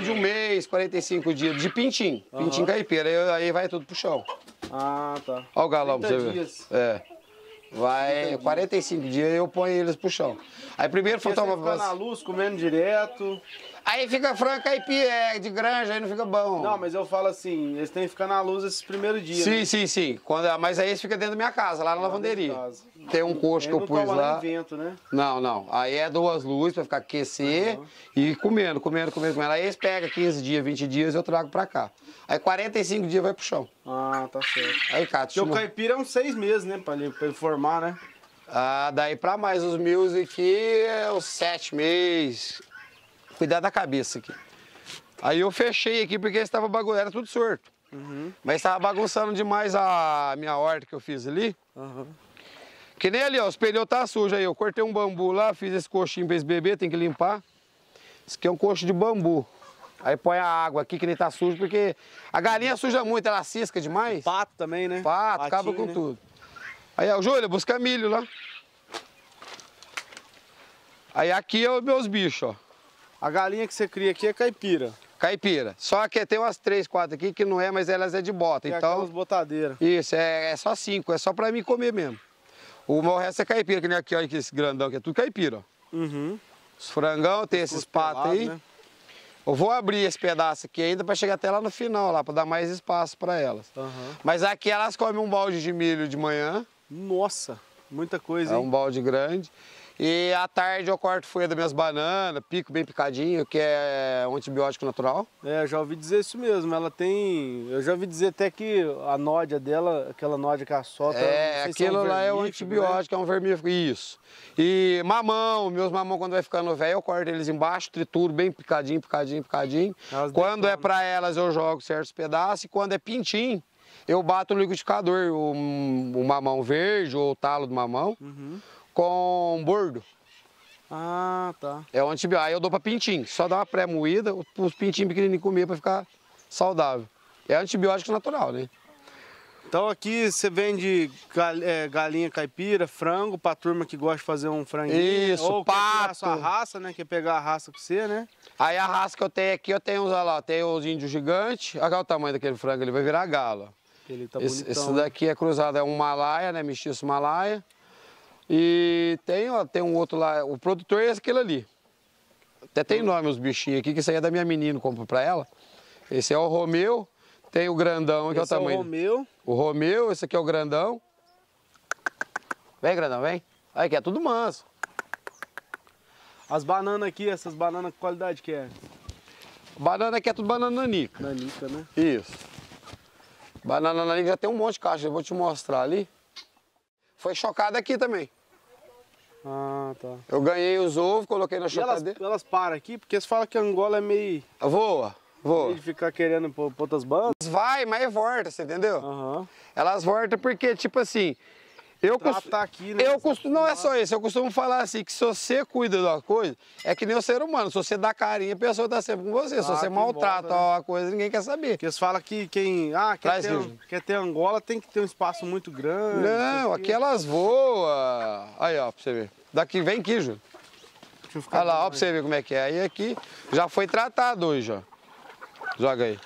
De um mês, 45 dias, de pintinho, pintinho caipira, aí, aí vai tudo pro chão. Ah, tá. Olha o galão pra você 30 ver. dias. É. Vai 45 dias eu ponho eles pro chão. Aí primeiro Porque tomar fica na luz, comendo direto. Aí fica frango caipira, é de granja, aí não fica bom. Não, mas eu falo assim, eles têm que ficar na luz esses primeiros dias. Sim, né? sim, sim. Quando, mas aí eles ficam dentro da minha casa, lá na lavanderia. de casa. Tem um coxo que eu não pus lá. nem vento, né? Não, não. Aí é duas luzes pra ficar aquecer e comendo, comendo, comendo, comendo. Aí eles pegam 15 dias, 20 dias eu trago pra cá. Aí 45 dias vai pro chão. Ah, tá certo. Aí, Cátia, Porque o caipira é uns seis meses, né? Pra ele, pra ele formar, né? Ah, daí pra mais os aqui é os sete meses. Cuidar da cabeça aqui. Aí eu fechei aqui porque estava bagun... era tudo sorto. Mas estava bagunçando demais a minha horta que eu fiz ali. Aham. Que nem ali, ó, os pneus tá sujos aí. Eu cortei um bambu lá, fiz esse coxinho pra esse bebê, tem que limpar. Isso aqui é um coxo de bambu. Aí põe a água aqui que nem tá sujo, porque a galinha suja muito, ela cisca demais. Pato também, né? Pato, acaba Patinho, com né? tudo. Aí, ó, Júlia, busca milho lá. Aí aqui é os meus bichos, ó. A galinha que você cria aqui é caipira. Caipira. Só que tem umas três, quatro aqui que não é, mas elas é de bota. É então, botadeiras. isso, é, é só cinco, é só pra mim comer mesmo. O meu resto é caipira, que nem aqui, olha esse grandão aqui, é tudo caipira, ó. Uhum. Os frangão, tem esses patos aí. Né? Eu vou abrir esse pedaço aqui ainda pra chegar até lá no final, lá, pra dar mais espaço pra elas. Aham. Mas aqui elas comem um balde de milho de manhã, Nossa, muita coisa, é hein? um balde grande. E à tarde eu corto folha das minhas bananas, pico bem picadinho, que é um antibiótico natural. É, eu já ouvi dizer isso mesmo. Ela tem. Eu já ouvi dizer até que a nódia dela, aquela nódia que ela solta. É, aquilo um lá é um né? antibiótico, é um vermífugo, isso. E mamão, meus mamão quando vai ficando velho, eu corto eles embaixo, trituro bem picadinho, picadinho, picadinho. Elas quando é pra elas eu jogo certos pedaços e quando é pintinho, eu bato no liquidificador, o, o mamão verde ou o talo do mamão, Uhum. com bordo. Ah, tá. É o antibiótico. Aí eu dou pra pintinho, só dá uma pré-moída, os pintinhos pequenininhos comer pra ficar saudável. É antibiótico natural, né? Então aqui você vende é, galinha caipira, frango, pra turma que gosta de fazer um franguinho. Isso, ou quer criar a pato. sua raça, né? Quer pegar a raça com você, né? Aí a raça que eu tenho aqui, eu tenho, olha lá, tem os índios gigantes. Olha o tamanho daquele frango, ele vai virar galo. Ele tá esse, bonitão. esse daqui é cruzado, é um malaia, né? Mestiço malaia. E tem, ó, tem um outro lá, o produtor é aquele ali. Até tem nome os bichinhos aqui, que isso aí é da minha menina, compro pra ela. Esse é o Romeu, tem o grandão, que é o Esse é o tamanho. Romeu. O Romeu, esse aqui é o grandão. Vem, grandão, vem. Aí que é tudo manso. As bananas aqui, essas bananas, que qualidade que é? Banana aqui é tudo banana nanica. Nanica, né? Isso. Banana nanica já tem um monte de caixa, eu vou te mostrar ali. Foi chocada aqui também. Ah, tá. Eu ganhei os ovos, coloquei na E elas, chocadeira. elas param aqui, porque você fala que Angola é meio, Voa, voa. meio de ficar querendo pôr outras bandas. Vai, mas volta, você entendeu? Aham. Elas voltam porque, tipo assim, eu costumo. aqui, né? Eu costumo, não é só isso, eu costumo falar assim, que se você cuida de uma coisa, é que nem o ser humano, se você dá carinho, a pessoa tá sempre com você. Se Ah, você que maltrata volta, né? uma coisa, ninguém quer saber. Porque eles falam que quem ah, quer, Traz, ter, quer ter Angola tem que ter um espaço muito grande. Não, aqui elas voam. Aí, ó, pra você ver. Daqui, vem aqui, Júlio. Deixa eu ficar Olha lá, ó, pra você ver como é que é. Aí aqui já foi tratado hoje, ó. Joga aí.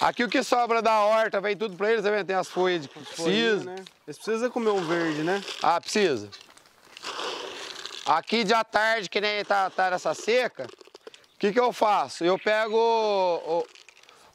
Aqui o que sobra da horta, vem tudo pra eles, tá vendo? Tem as folhas de que precisa. né? Eles precisam comer um verde, né? Ah, precisa. Aqui de à tarde, que nem tá, tá nessa seca, o que que eu faço? Eu pego o, o-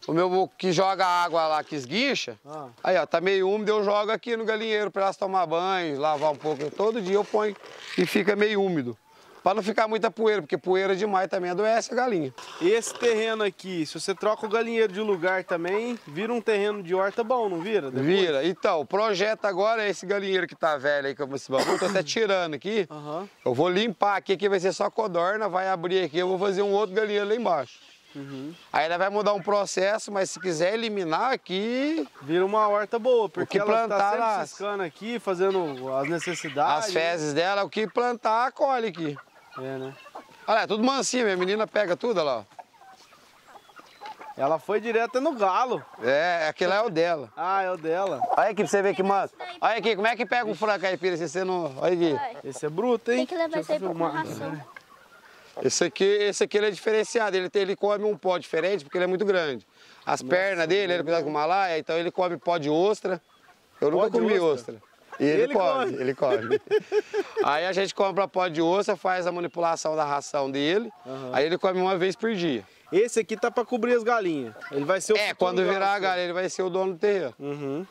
o meu que joga água lá, que esguicha. Ah. Aí, ó, tá meio úmido, eu jogo aqui no galinheiro pra elas tomar banho, lavar um pouco. Todo dia eu ponho e fica meio úmido. Pra não ficar muita poeira, porque poeira demais também adoece a galinha. Esse terreno aqui, se você troca o galinheiro de lugar também, vira um terreno de horta bom, não vira? Depois? Vira. Então, o projeto agora é esse galinheiro que tá velho aí, como esse bagulho, eu tô até tirando aqui. Aham. Eu vou limpar aqui, que vai ser só codorna, vai abrir aqui, eu vou fazer um outro galinheiro lá embaixo. Uhum. Aí ela vai mudar um processo, mas se quiser eliminar aqui, Vira uma horta boa, porque que ela tá plantar sempre ciscando aqui, fazendo as necessidades. as fezes dela, o que plantar, colhe aqui. É, né? Olha, é tudo mansinho, minha menina pega tudo, olha lá. Ela foi direta no galo. É, aquele lá é o dela. Ah, é o dela. Olha aqui pra você ver que mano. Olha aqui, como é que pega um frango caipira se você não. Olha aqui. Esse é bruto, hein? Tem que levar isso Deixa aí pra ração. Esse aqui, esse aqui ele é diferenciado. Ele, tem, ele come um pó diferente porque ele é muito grande. As pernas dele, ele cuidado com malaia, então ele come pó de ostra. Eu nunca Pó de comi ostra? ostra. E ele, Ele come, come. ele come. aí a gente compra pó de ostra, faz a manipulação da ração dele, aí ele come uma vez por dia. Esse aqui tá pra cobrir as galinhas. Ele vai ser o É, quando virar a galera, ele vai ser o dono do terreno. Uhum.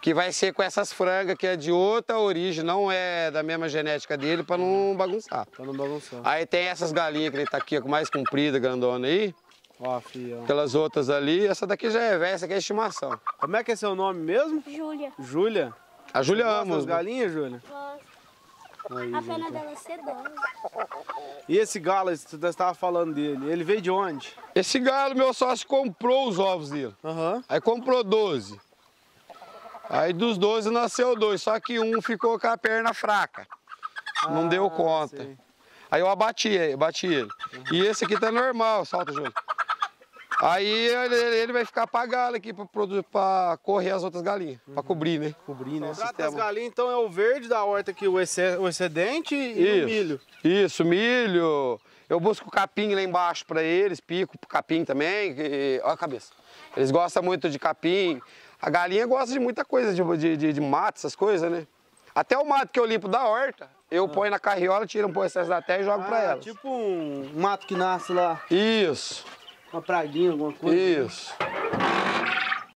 Que vai ser com essas frangas que é de outra origem, não é da mesma genética dele, pra não bagunçar. Pra não bagunçar. Aí tem essas galinhas que ele tá aqui, com mais comprida, grandona aí. Ó, filhão. Aquelas outras ali, essa daqui já é velha, essa aqui é estimação. Como é que é seu nome mesmo? Júlia. Júlia? A Júlia Gosta ama. das os- galinhas, Júlia? Gosto. Aí, A gente. pena dela é sedosa. E esse galo, você estava falando dele, ele veio de onde? Esse galo, meu sócio comprou os ovos dele. Aham. Aí comprou 12. Aí dos 12 nasceu dois, só que um ficou com a perna fraca. Não deu Ah, conta. sei. Aí eu abati ele, bati ele. E esse aqui tá normal, solta, Júlio. Aí ele, ele vai ficar pra galo aqui pra correr as outras galinhas, pra cobrir, né? Cobrir, né? Sistema. das galinhas, então, é o verde da horta aqui, o, exce- o excedente e o milho. Isso, milho. Eu busco capim lá embaixo pra eles, pico capim também. que- Olha a cabeça. Eles gostam muito de capim. A galinha gosta de muita coisa, de, de, de- de mato, essas coisas, né? Até o mato que eu limpo da horta, eu ponho na carriola, tiro um pouco excesso da terra e jogo pra Ah, elas. tipo um mato que nasce lá, Isso, uma praguinha, alguma coisa. Isso.